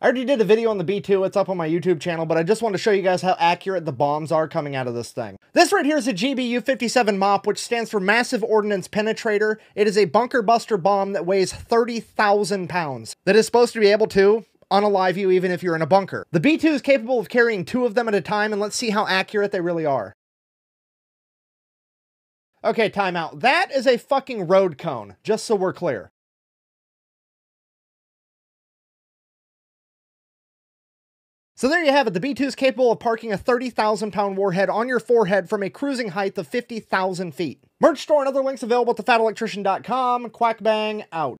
I already did a video on the B2, it's up on my YouTube channel, but I just want to show you guys how accurate the bombs are coming out of this thing. This right here is a GBU-57 MOP, which stands for Massive Ordnance Penetrator. It is a bunker buster bomb that weighs 30,000 pounds, that is supposed to be able to unalive you even if you're in a bunker. The B2 is capable of carrying two of them at a time, and let's see how accurate they really are. Okay, timeout. That is a fucking road cone, just so we're clear. So there you have it. The B2 is capable of parking a 30,000 pound warhead on your forehead from a cruising height of 50,000 feet. Merch store and other links available at thefatelectrician.com. Quack bang out.